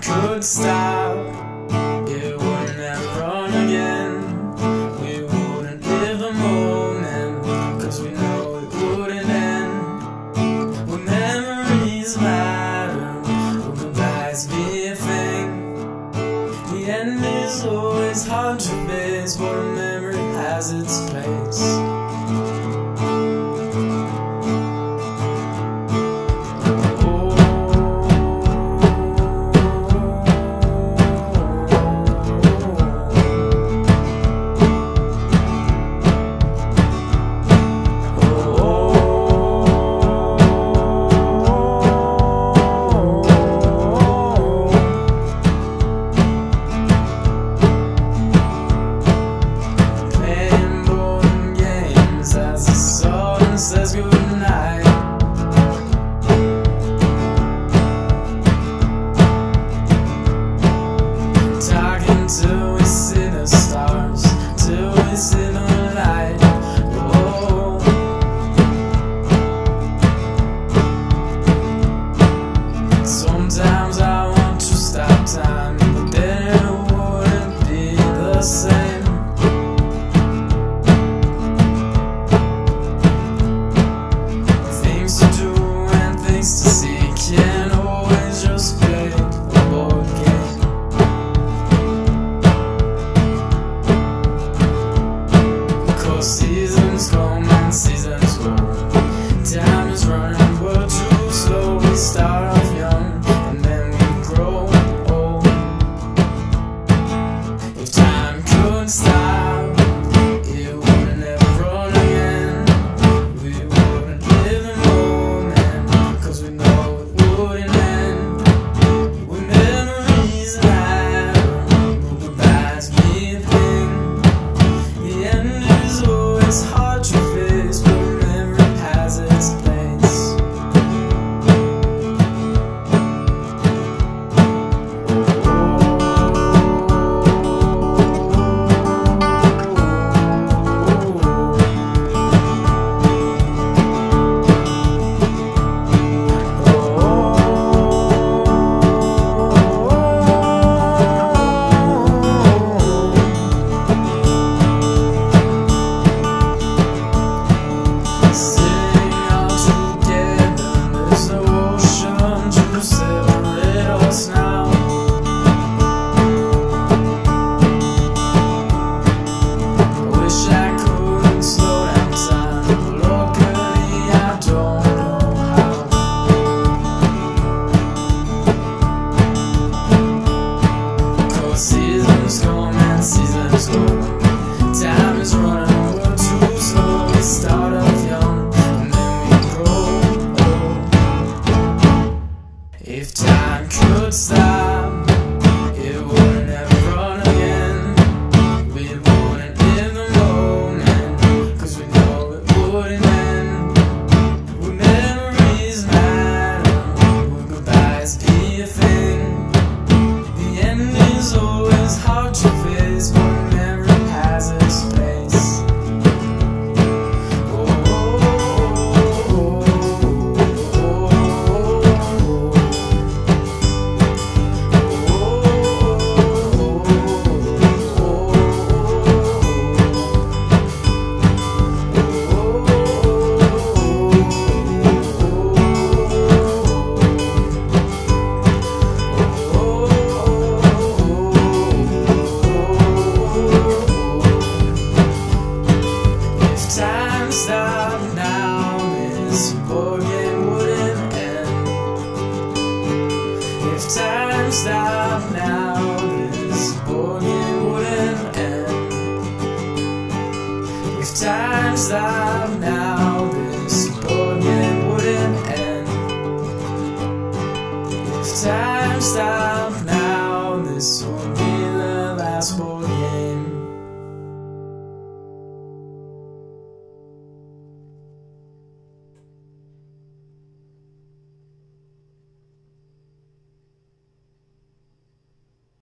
could stop, it would never run again. We wouldn't live a moment, cause we know it wouldn't end. When memories matter, goodbyes be a thing, the end is always hard to face, but a memory has its place. Sometimes I hard to feel. love now, this war game wouldn't end. If time stopped now, this war game wouldn't end. If time stopped now, this war game wouldn't end. If time stopped now, this